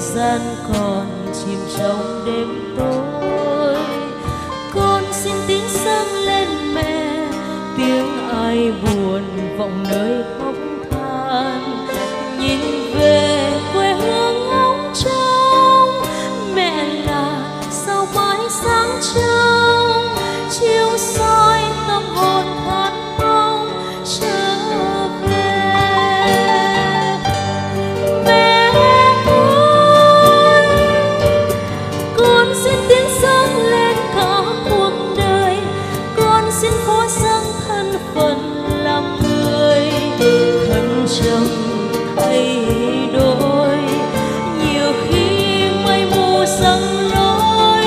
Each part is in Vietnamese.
gian còn chìm trong đêm tối. Con xin tiếng sáng lên mẹ, tiếng ai buồn vọng nơi khóc than. Nhìn trầm thay đổi nhiều khi mây mù sầm lối,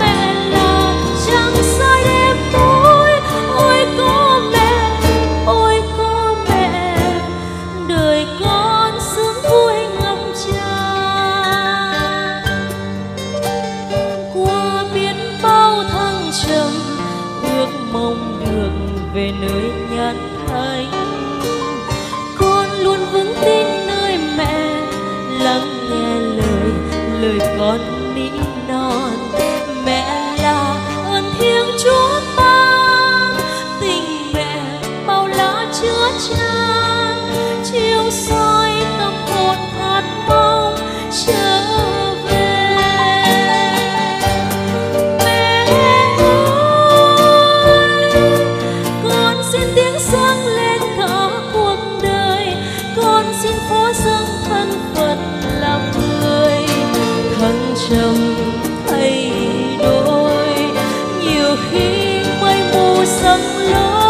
mẹ là trăng sai đêm tối. Ôi có mẹ, ôi có mẹ, đời con sướng vui ngập tràn. Qua biết bao thăng trầm, ước mong được về nơi nhàn thanh मन thay đổi nhiều khi mây mù sầm lối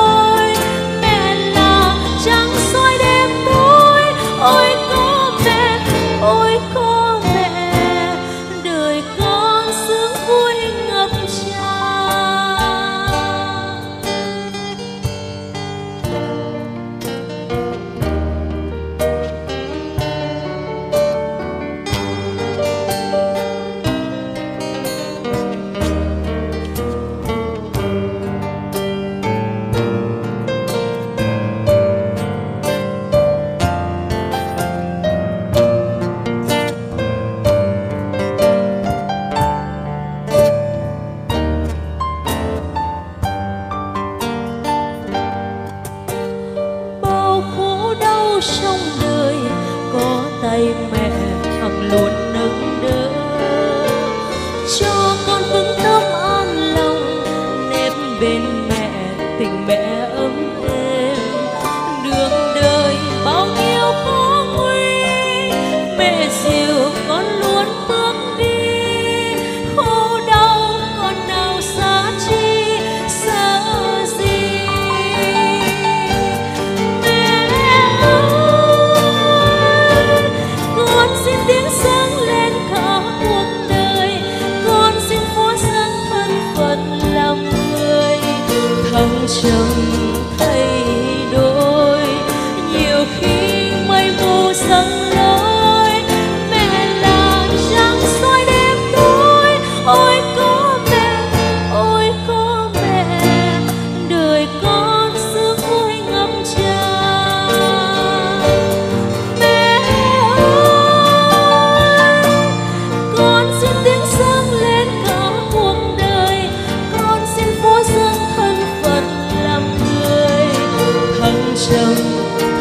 vẫn chẳng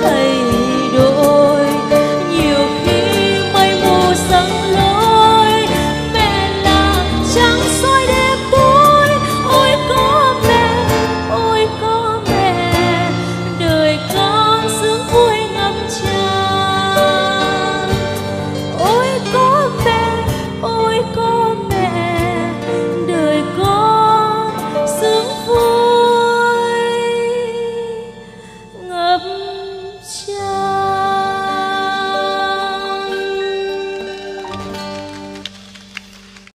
thay